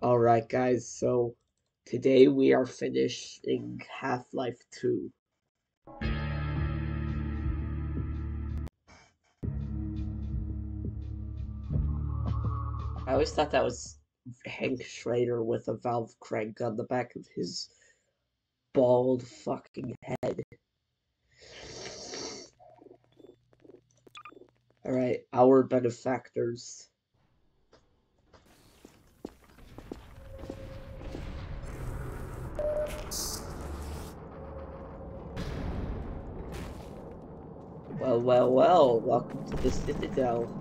Alright, guys, so today we are finishing Half Life 2. I always thought that was Hank Schrader with a valve crank on the back of his bald fucking head. Alright, our benefactors. Well, well, well, welcome to the Citadel.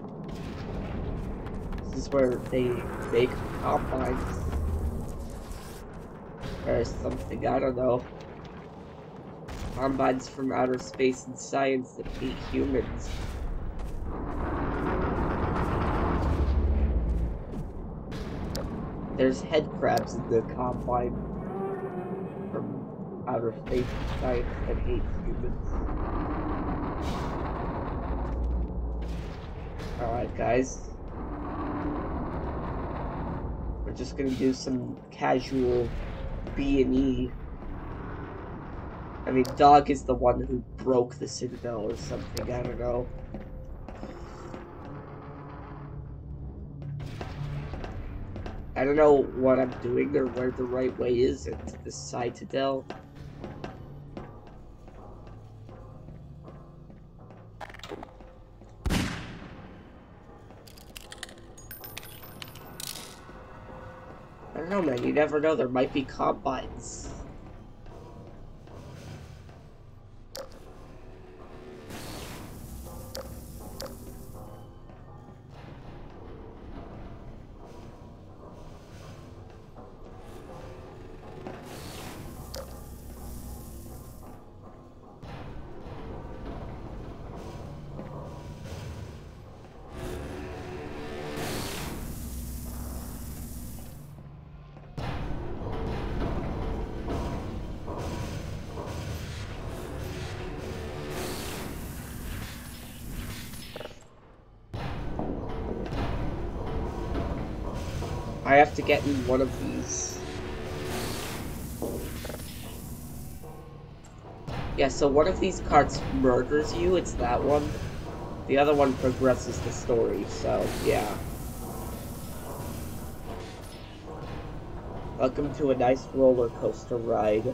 This is where they make combines. Or something, I don't know. Combines from outer space and science that beat humans. There's head crabs in the combine from outer space and science that hate humans. Alright guys. We're just gonna do some casual B&E. I mean, Dog is the one who broke the Citadel or something, I don't know. I don't know what I'm doing or where the right way is into the Citadel. Never know. There might be combines. I have to get in one of these. Yeah, so one of these carts murders you, it's that one. The other one progresses the story, so yeah. Welcome to a nice roller coaster ride.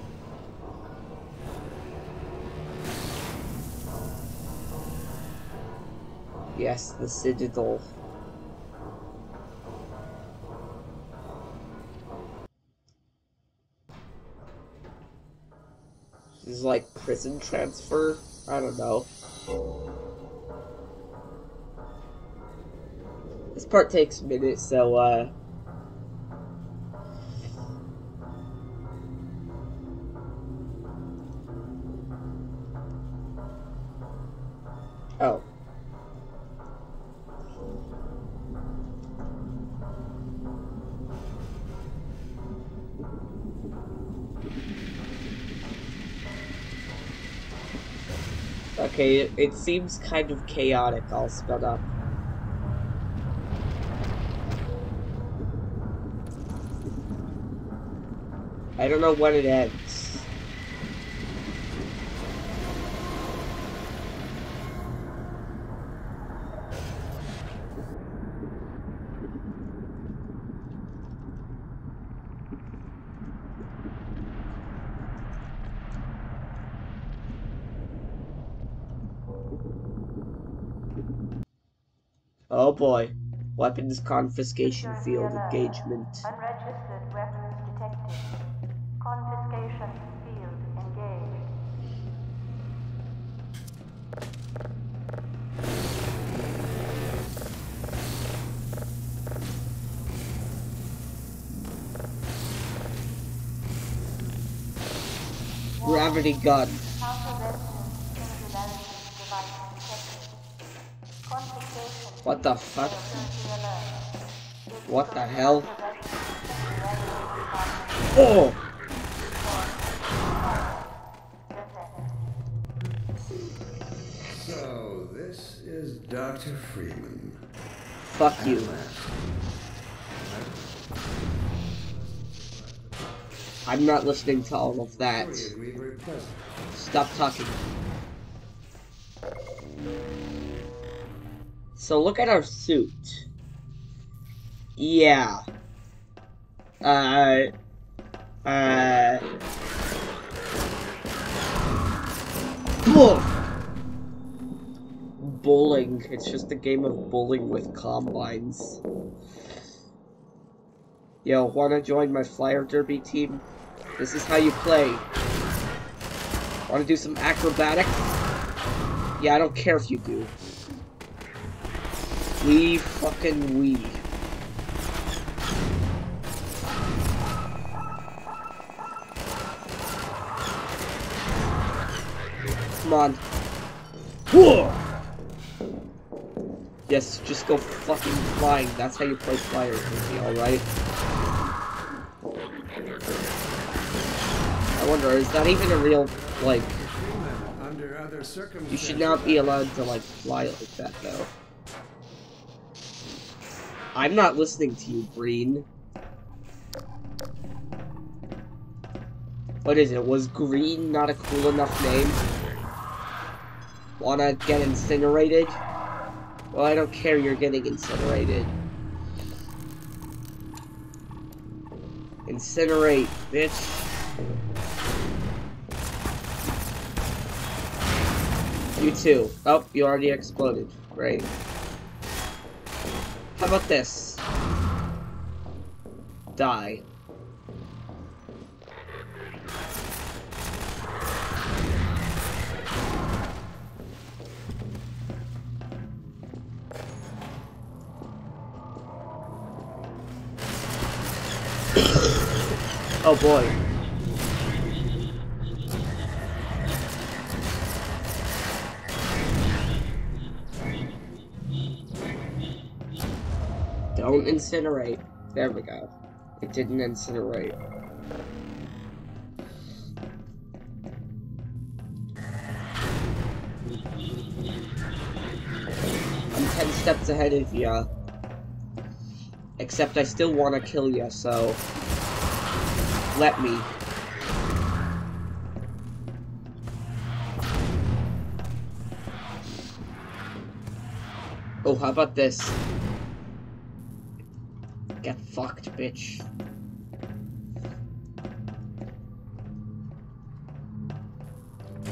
Yes, the Citadel. Prison transfer? I don't know. This part takes minutes, so uh Okay, it, seems kind of chaotic all sped up. I don't know when it ends. Oh boy. Weapons confiscation field engagement. Unregistered weapons detected. Confiscation field engaged. Gravity gun. Counter-resonance singularity device detected. Confiscation What the fuck? What the hell? Oh! So, this is Dr. Freeman. Fuck you. I'm not listening to all of that. Sure, you agree, very. Stop talking. So look at our suit. Yeah. Uh. Uh. Whoa. Bowling. It's just a game of bowling with combines. Yo, wanna join my flyer derby team? This is how you play. Wanna do some acrobatics? Yeah, I don't care if you do. We fucking we. Come on. Whoa! Yes, just go fucking flying. That's how you play flyers with me, alright? I wonder, is that even a real, like, under other circumstances. you should not be allowed to, like, fly like that, though. I'm not listening to you, Green. What is it? Was Green not a cool enough name? Wanna get incinerated? Well, I don't care, you're getting incinerated. Incinerate, bitch. You too. Oh, you already exploded. Great. How about this? Die. oh boy. Don't incinerate. There we go. It didn't incinerate. I'm ten steps ahead of ya. Except I still want to kill ya, so... Let me. Oh, how about this? Get fucked, bitch.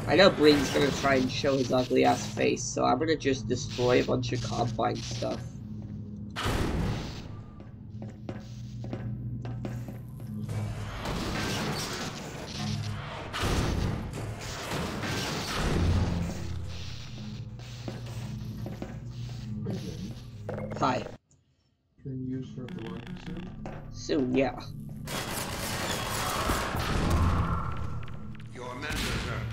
I know Breen's gonna try and show his ugly ass face, so I'm gonna just destroy a bunch of combine stuff.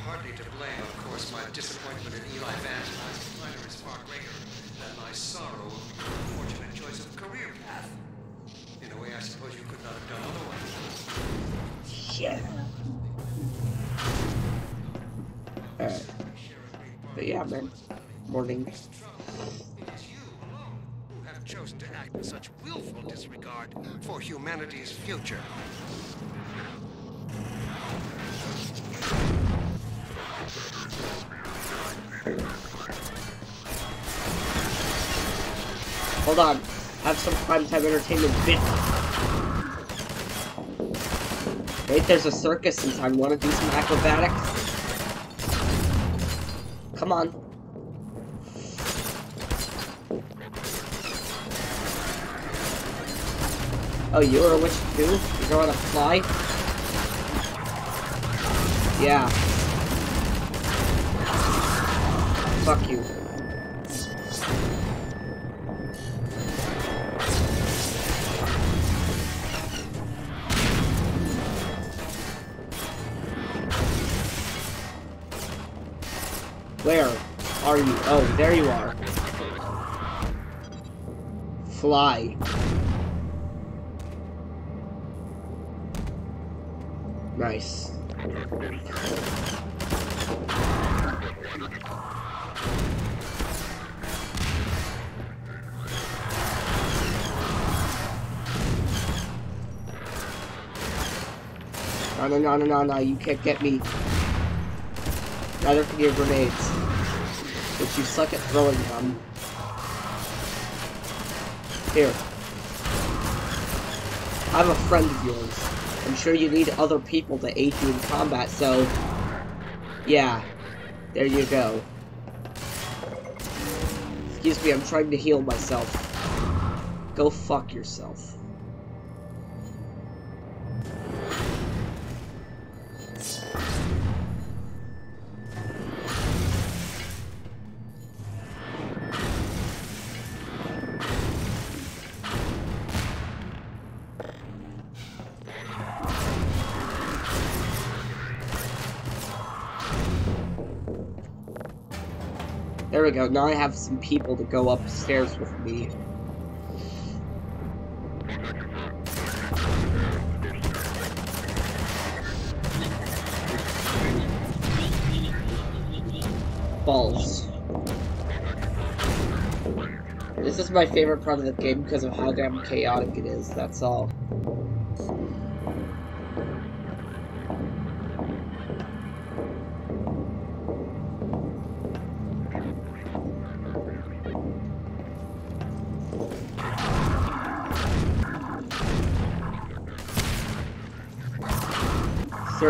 Partly to blame, of course. My disappointment in Eli Vance last fighter is far greater than my sorrow over your unfortunate choice of career path. In a way, I suppose you could not have done otherwise. Shit. Alright. But yeah, man. Morning. It is you alone who have chosen to act with such willful disregard for humanity's future. Hold on. Have some primetime entertainment bit. Wait, there's a circus in town. Wanna do some acrobatics? Come on. Oh, you're a witch too? You know how to fly? Yeah. Fuck you. Where are you? Oh, there you are. Fly. Nice. No, no, no, no, no, you can't get me. Neither can your grenades. But you suck at throwing them. Here. I'm a friend of yours. I'm sure you need other people to aid you in combat, so... Yeah. There you go. Excuse me, I'm trying to heal myself. Go fuck yourself. There we go. Now I have some people to go upstairs with me. Balls. This is my favorite part of the game because of how damn chaotic it is, that's all.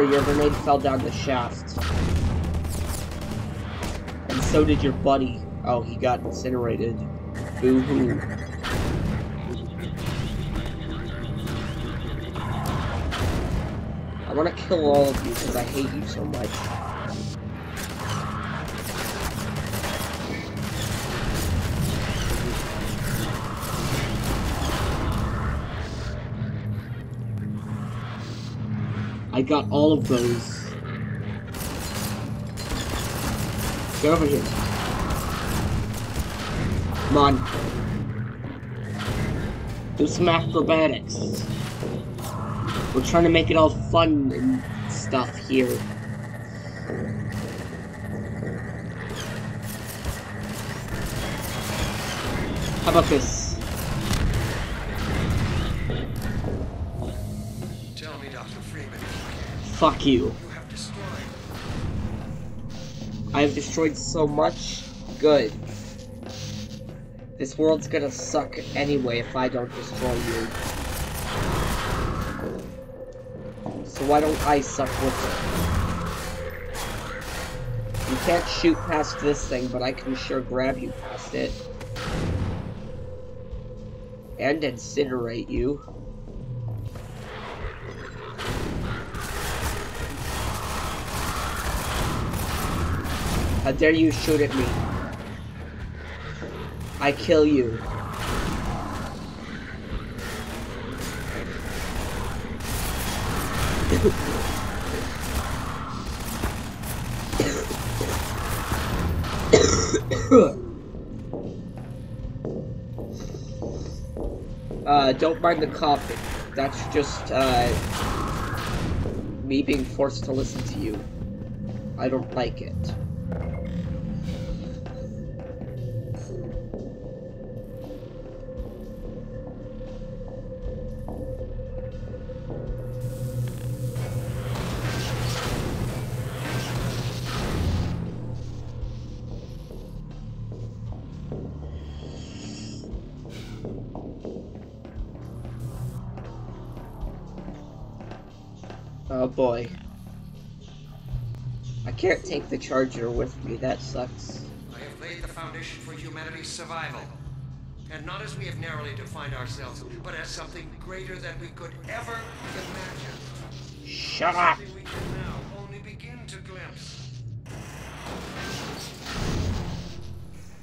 Your grenade fell down the shaft. And so did your buddy. Oh, he got incinerated. Boo hoo. I want to kill all of you because I hate you so much. I got all of those. Get over here. Come on. Do some acrobatics. We're trying to make it all fun and stuff here. How about this? Fuck you. I have destroyed so much. Good. This world's gonna suck anyway if I don't destroy you. So why don't I suck with it? You can't shoot past this thing, but I can sure grab you past it. And incinerate you. How dare you shoot at me? I kill you. uh, don't mind the coughing. That's just, uh, me being forced to listen to you. I don't like it. Boy. I can't take the charger with me, that sucks. I have laid the foundation for humanity's survival. And not as we have narrowly defined ourselves, but as something greater than we could ever imagine. Shut up! Something we can now only begin to glimpse.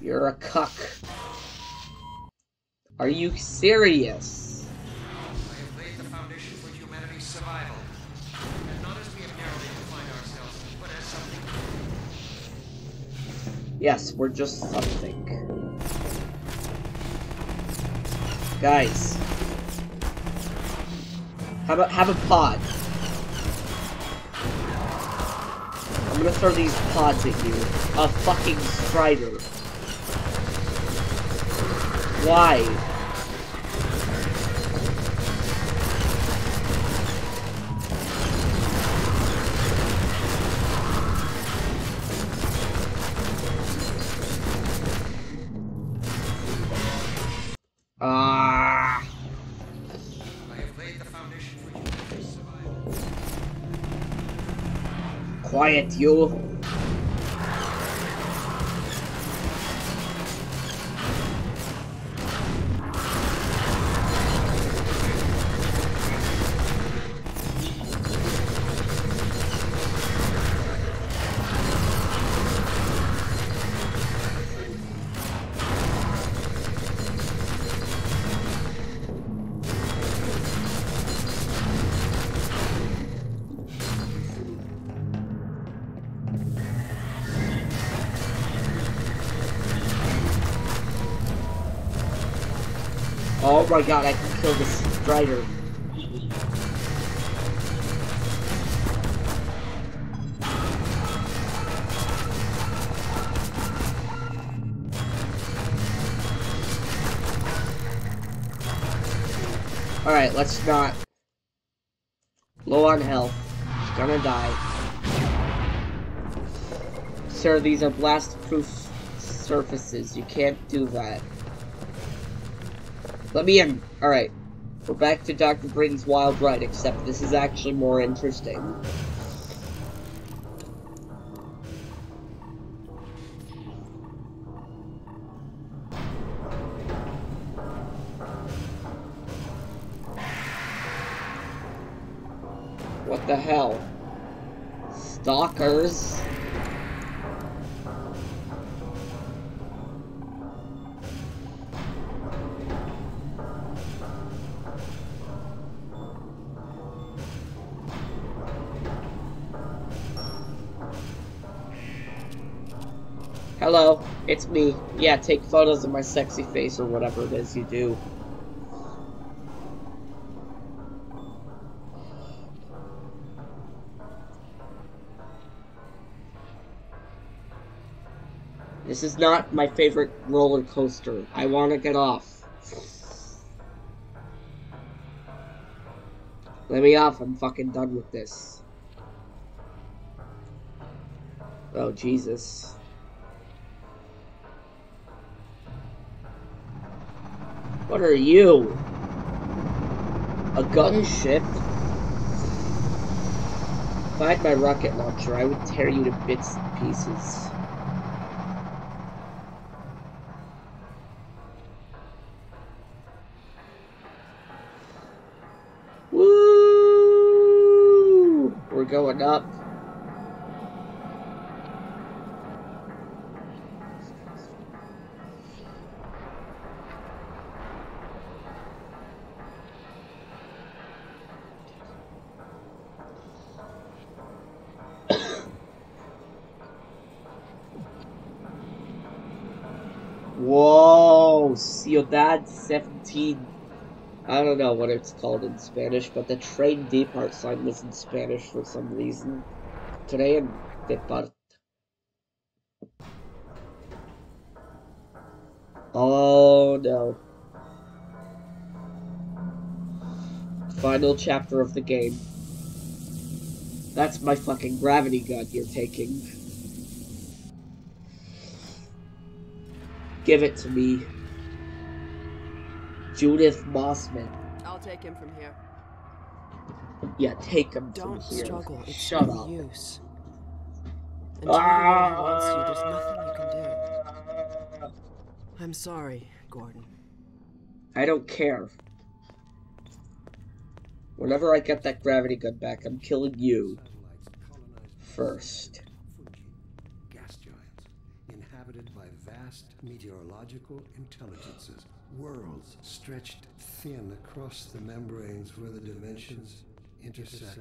You're a cuck. Are you serious? Yes, we're just something. Guys. Have a have a pod. I'm gonna throw these pods at you. A fucking strider. Why? Quiet, you. Oh my god, I can kill the Strider. Alright, let's not. Low on health. He's Gonna die. Sir, these are blast proof surfaces. You can't do that. Let me in. Alright. We're back to Dr. Braden's Wild Ride, except this is actually more interesting. What the hell? Stalkers? Me. Yeah, take photos of my sexy face or whatever it is you do. This is not my favorite roller coaster. I want to get off. Let me off. I'm fucking done with this. Oh, Jesus. What are you? A gunship? If I had my rocket launcher, I would tear you to bits and pieces. Woo! We're going up. Whoa, 17. I don't know what it's called in Spanish, but the train depart sign was in Spanish for some reason. Train depart. Oh no. Final chapter of the game. That's my fucking gravity gun you're taking. Give it to me. Judith Mossman. I'll take him from here. Yeah, take him Don't from here. struggle. It's Shut no up. use. Until you know he wants you, there's nothing you can do. I'm sorry, Gordon. I don't care. Whenever I get that gravity gun back, I'm killing you first. Gas giants, inhabited by vast meteorological intelligences, worlds stretched thin across the membranes where the dimensions intersect.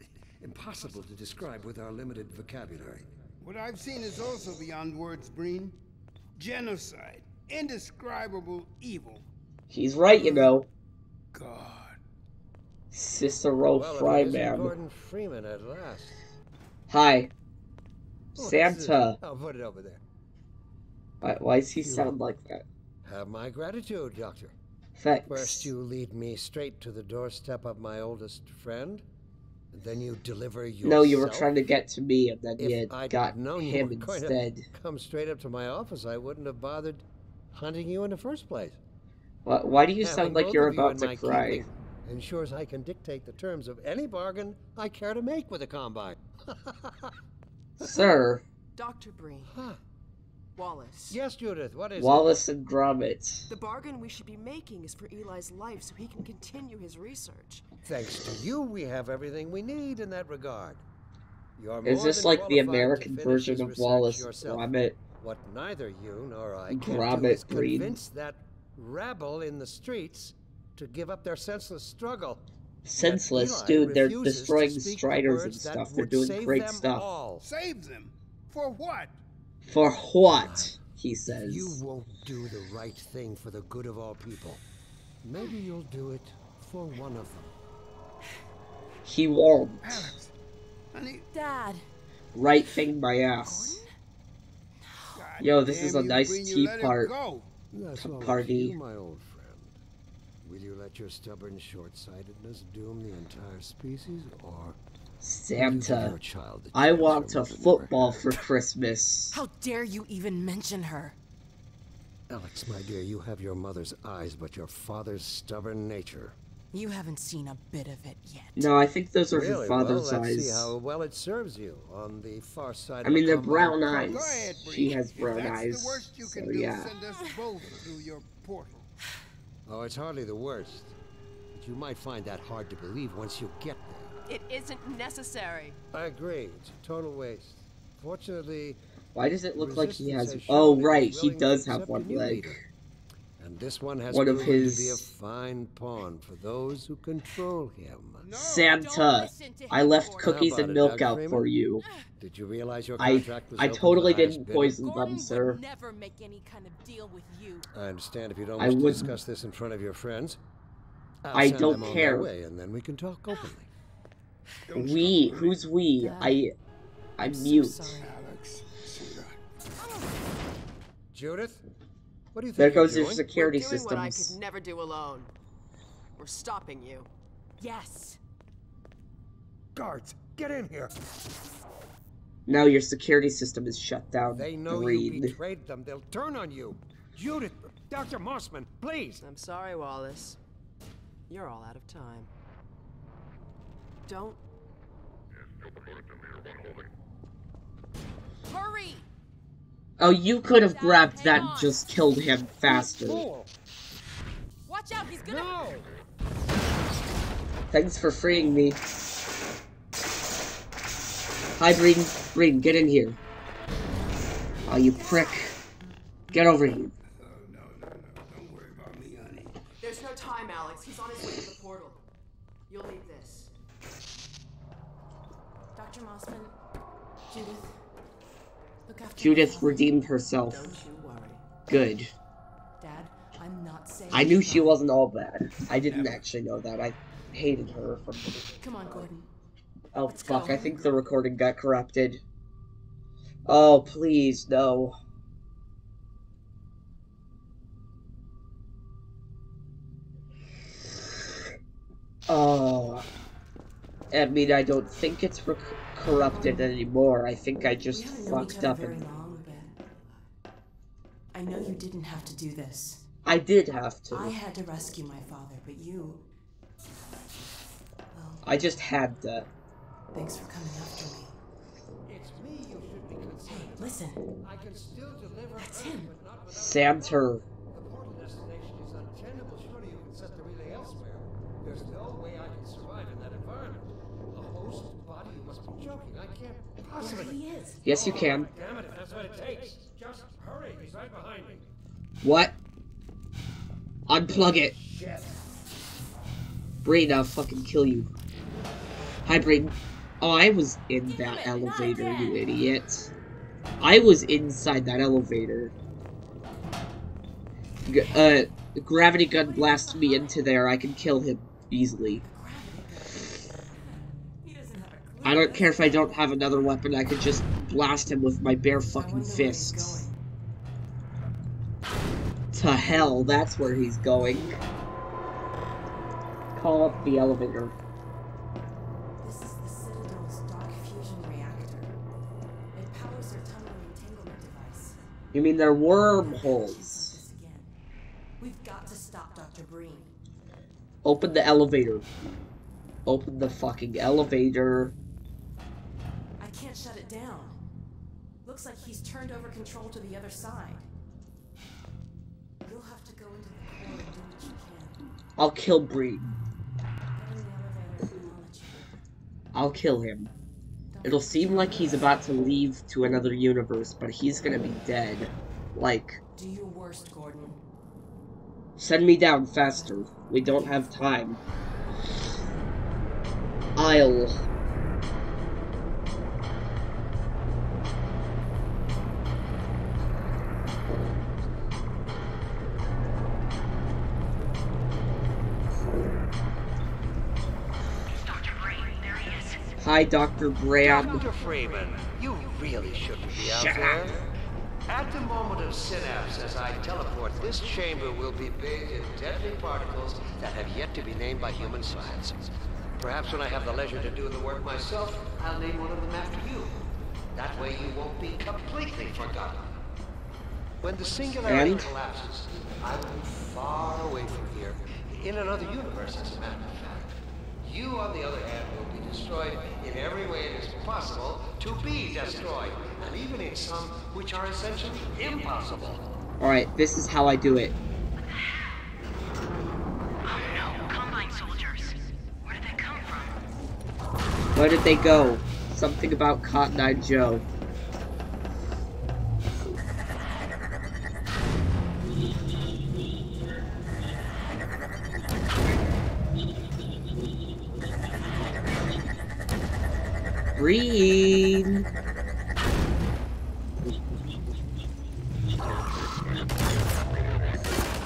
Uh, impossible to describe with our limited vocabulary. What I've seen is also beyond words, Breen. Genocide. Indescribable evil. He's right, you know. God. Cicero Well, it isn't Fryman. Gordon Freeman at last. Hi. Oh, What's? Santa. I'll put it over there. Why, why does he sound like that? Have my gratitude, Doctor. Thanks. First, you lead me straight to the doorstep of my oldest friend, and then you deliver yourself. No, you were trying to get to me, and then If you I'd got known him were instead. come straight up to my office, I wouldn't have bothered hunting you in the first place. Why, why do you Having sound like you're of you about in to my cry? keeping ensures I can dictate the terms of any bargain I care to make with the Combine. Sir, Dr. Breen, Huh. Wallace. Yes, Judith, what is Wallace and Gromit. The bargain we should be making is for Eli's life so he can continue his research. Thanks to you, we have everything we need in that regard. You're Is this like the American version of Wallace yourself. Gromit? What neither you nor I can do Gromit is Green. convince that rabble in the streets to give up their senseless struggle. Senseless, Eli dude. They're destroying the Striders and stuff. They're would doing save great them stuff. all. Save them? For what? For what? He says. You won't do the right thing for the good of all people. Maybe you'll do it for one of them. He won't. Alyx. Honey, Dad. Right thing my ass. God Yo, this damn is a nice tea part. go. That's Come all up to party. my old friend. Will you let your stubborn short-sightedness doom the entire species, or will you give Santa. child I want her a football had? for Christmas. How dare you even mention her? Alyx, my dear, you have your mother's eyes, but your father's stubborn nature. You haven't seen a bit of it yet. No, I think those are her Really? father's well, let's eyes. see how well it serves you on the far side. I mean, the they're brown eyes. Ahead, She has brown that's eyes. the worst you can so, do, yeah. send us both through your portal. Oh, it's hardly the worst. But you might find that hard to believe once you get there. It isn't necessary. I agree. It's a total waste. Fortunately, Why does it look like he has? Oh, right. He does have one new leg. and this one has One of proven to be a his- fine pawn for those who control him. No. Santa, I left cookies and about it, milk out Freeman? for you. Did you realize your I contract was I open to totally didn't bidder? poison Gordon them, sir. never make any kind of deal with you. I understand if you don't I wish to wouldn't. discuss this in front of your friends. I'll I don't care. Way, and then we can talk openly. Don't We, who's we? Dad, I, I'm I'm mute. sorry. Alyx. Judith, what do you think There goes your doing? security We're doing what I could never do alone. We're stopping you. Yes. Guards, get in here. Now your security system is shut down. They know Green. you betrayed them. They'll turn on you. Judith, Dr. Mossman, please. I'm sorry, Wallace. You're all out of time. Don't. Hurry! Oh, you could have grabbed that and just killed him faster. Watch out, he's gonna. No. Thanks for freeing me. Hi, Breen. Breen, get in here. Oh, you prick. Get over here. Oh, no, no, no. Don't worry about me, honey. There's no time, Alyx. He's on his way to the portal. You'll need this. Dr. Mossman, Judith, look after Judith redeemed herself. Don't you worry. Good. Dad, I'm not saying. I knew she wasn't all bad. I didn't actually know that. I hated her from. Come on, Gordon. Oh Let's fuck! go. I think the recording got corrupted. Oh please no. Oh. I mean, I don't think it's rec- corrupted anymore. I think I just we haven't known each fucked up and long, I know you didn't have to do this. I did have to. I had to rescue my father, but you. Well, I just had to. thanks for coming after me. It's me you should be Hey, concerned. listen. I can still deliver That's Earth, him. but not without Santa. The portal destination is untenable. Surely you can set the relay elsewhere. There's no way I can survive in that environment. A host body? You must be joking. I can't There possibly. he. Yes, you can. Damn it, that's what it takes. Just hurry. He's right behind me. What? Unplug it. Shit. Breen, I'll fucking kill you. Hi, Breen. Oh, I was in that elevator, you idiot. I was inside that elevator. G- uh, the gravity gun blasts me into there. I can kill him easily. He doesn't have a clue. I don't care if I don't have another weapon. I could just blast him with my bare fucking wonder where he's fists. To hell, that's where he's going. Call up the elevator. This is the Citadel's dark fusion reactor. It powers their tunnel entanglement device. You mean they're wormholes? We've got to stop Dr. Breen. Open the elevator. Open the fucking elevator. Turned over control to the other side. You'll have to go into the core and do what you can. I'll kill Breen. Get in the elevator and I'll let you go. I'll kill him. It'll seem like he's about to leave to another universe, but he's gonna be dead. Like, Do your worst, Gordon. send me down faster. We don't have time. I'll. Hi, Dr. Bram. Dr. Freeman, you really shouldn't be out Shut there. up. At the moment of synapse, as I teleport, this chamber will be bathed in deadly particles that have yet to be named by human science. Perhaps when I have the leisure to do the work myself, I'll name one of them after you. That way you won't be completely forgotten. When the singularity And? collapses, I will be far away from here, in another universe, as a matter of fact. You, on the other hand, will be destroyed in every way it is possible to be destroyed, and even in some which are essentially impossible. Alright, this is how I do it. Oh no, Combine soldiers. Where did they come from? Where did they go? Something about Cotton Eye Joe. Green.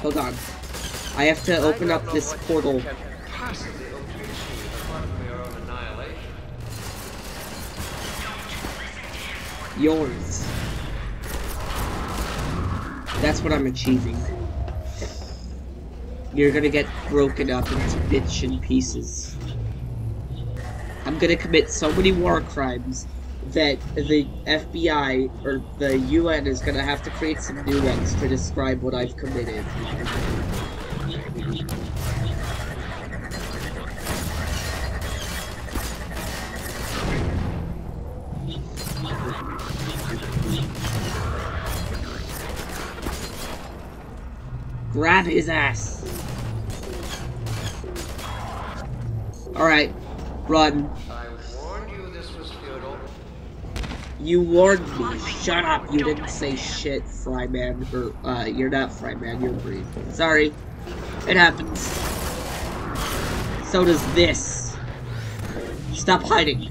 Hold on. I have to open up this portal. Yours. That's what I'm achieving. You're gonna get broken up into bits and pieces. I'm gonna commit so many war crimes that the FBI or the UN is gonna have to create some new ones to describe what I've committed. Grab his ass. Alright, run. I warned you this was futile. You warned me. Shut up. You didn't say shit, Fryman. Or, uh, you're not Fryman, you're Breed. Sorry. It happens. So does this. Stop hiding.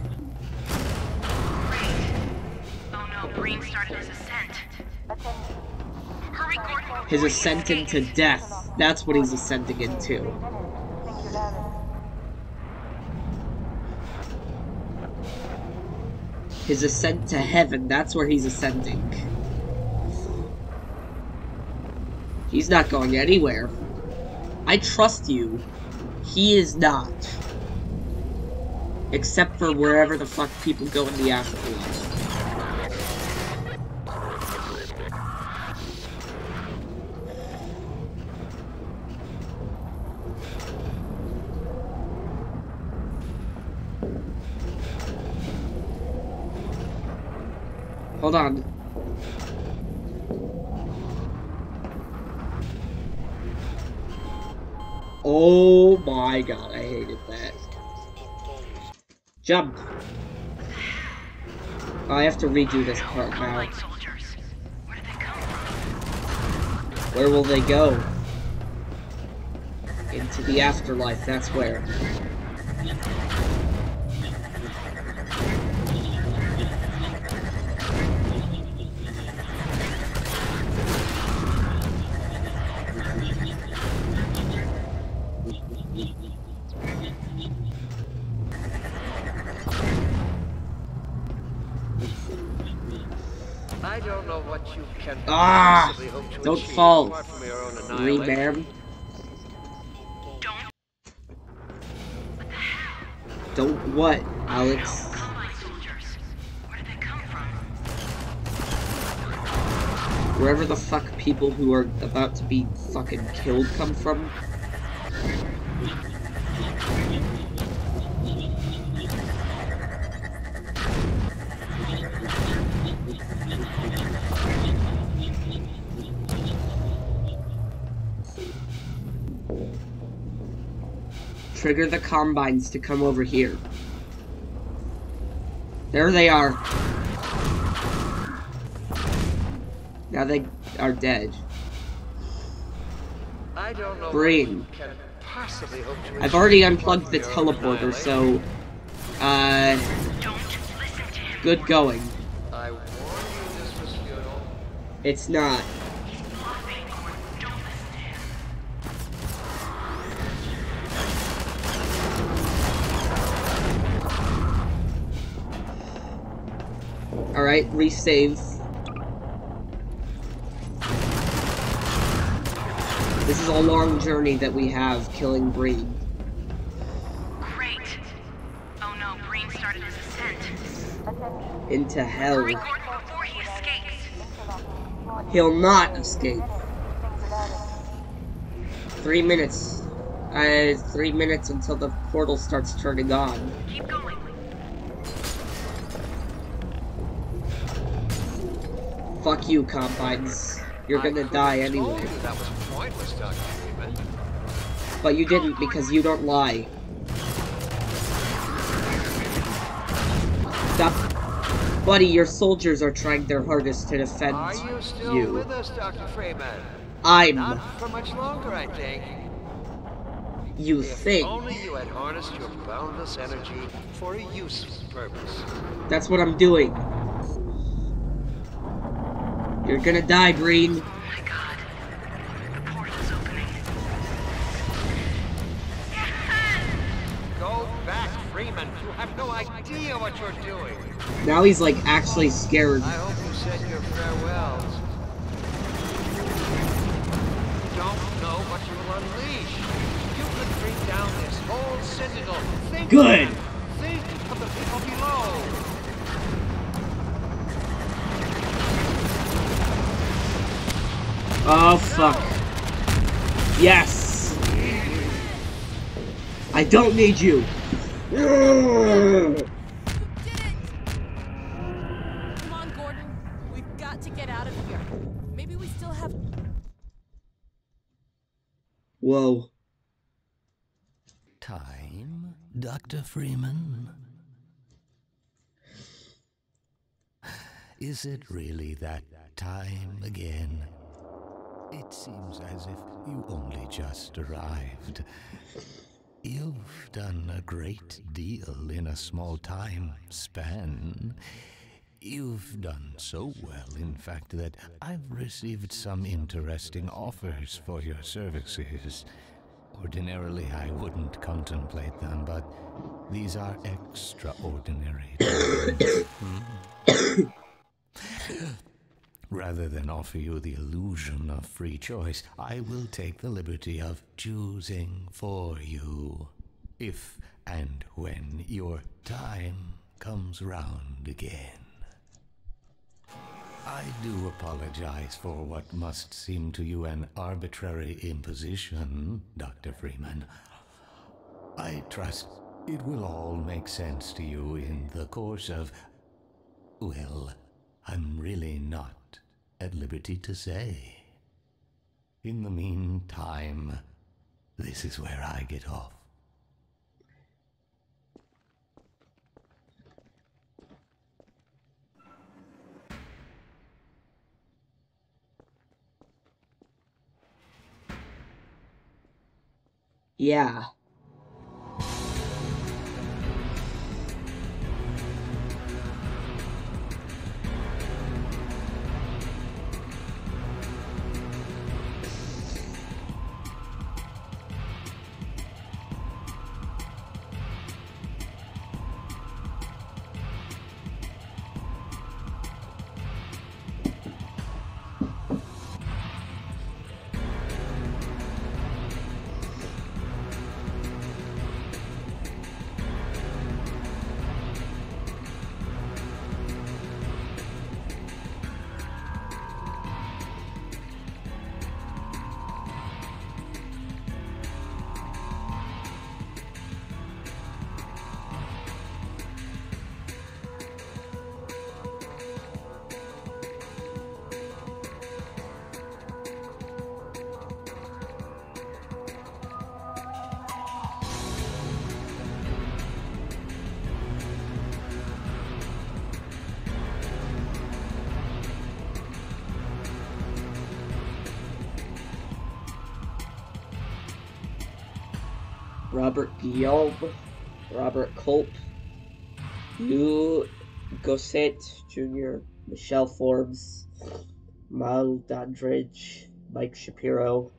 His ascent into death. That's what he's ascending into. His ascent to heaven, that's where he's ascending. He's not going anywhere. I trust you. He is not. Except for wherever the fuck people go in the afterlife. Hold on. Oh my god, I hated that. Jump! I have to redo this part now. Combine soldiers. Where did they come from? Where will they go? Into the afterlife, that's where. I don't know what you can Ah! Don't fall, apart from your own annihilation. Reman. Don't. Don't what, Alyx? Combine soldiers. Where did they come from? Wherever the fuck people who are about to be fucking killed come from. Trigger the combines to come over here. There they are. Now they are dead. I don't know Brain. can possibly hope to I've already unplugged the teleporter, so uh good going. I warned you this was futile. It's not. Alright, resave. This is a long journey that we have killing Breen. Great. Oh no, Breen started his ascent. Into hell. Before he escapes. He'll not escape. Three minutes. Uh, three minutes until the portal starts turning on. Keep going. Fuck you, Combines. You're gonna die anyway. you that was pointless, Dr. Freeman. But you didn't because you don't lie. Stop. Buddy, your soldiers are trying their hardest to defend Are you still you. with us, Dr. Freeman? I'm. Not for much longer, I think. You If think. only you had harnessed your boundless energy for a useful purpose. That's what I'm doing. You're gonna die, Breen. Oh my god. The portal is opening. Go back, Freeman. You have no idea what you're doing. Now he's like actually scared. I hope you said your farewells. You don't know what you will unleash. You could bring down this whole citadel. Think Good. Of. Think of the people below. Oh fuck. Yes. I don't need you. You did it! Come on, Gordon. We've got to get out of here. Maybe we still have. Whoa. Time, Dr. Freeman? Is it really that time again? It seems as if you only just arrived. You've done a great deal in a small time span. You've done so well, in fact, that I've received some interesting offers for your services. Ordinarily, I wouldn't contemplate them, but these are extraordinary. Rather than offer you the illusion of free choice, I will take the liberty of choosing for you. If and when your time comes round again. I do apologize for what must seem to you an arbitrary imposition, Dr. Freeman. I trust it will all make sense to you in the course of. Well, I'm really not at liberty to say. In the meantime, this is where I get off. Yeah. Robert Guillaume, Robert Culp, Lou Gossett Jr., Michelle Forbes, Merle Dandridge, Mike Shapiro,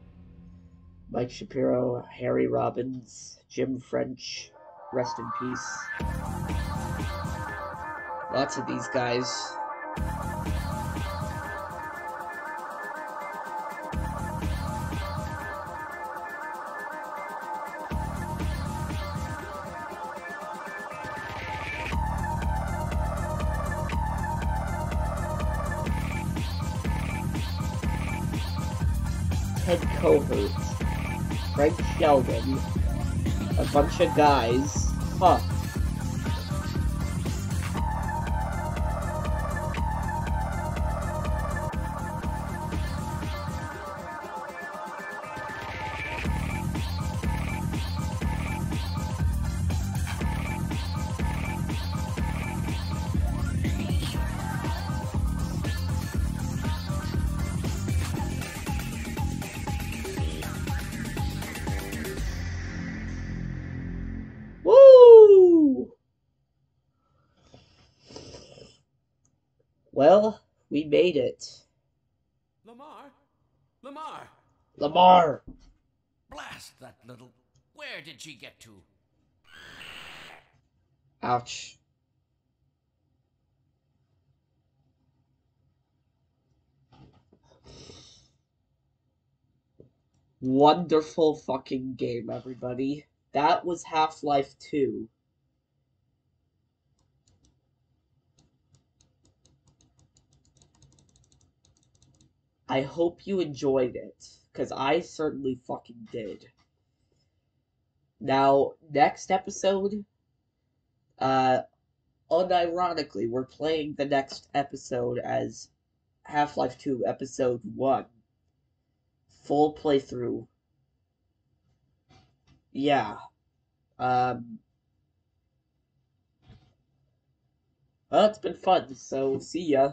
Mike Shapiro, Harry Robins, Jim French, rest in peace. Lots of these guys. Frank a bunch of guys. Huh. Well, we made it. Lamarr? Lamarr! Lamarr! Blast that little. Where did she get to? Ouch. Wonderful fucking game, everybody. That was Half Life 2. I hope you enjoyed it, because I certainly fucking did. Now, next episode, uh, unironically, we're playing the next episode as Half Life 2 Episode 1. Full playthrough. Yeah. Um. Well, it's been fun, so see ya.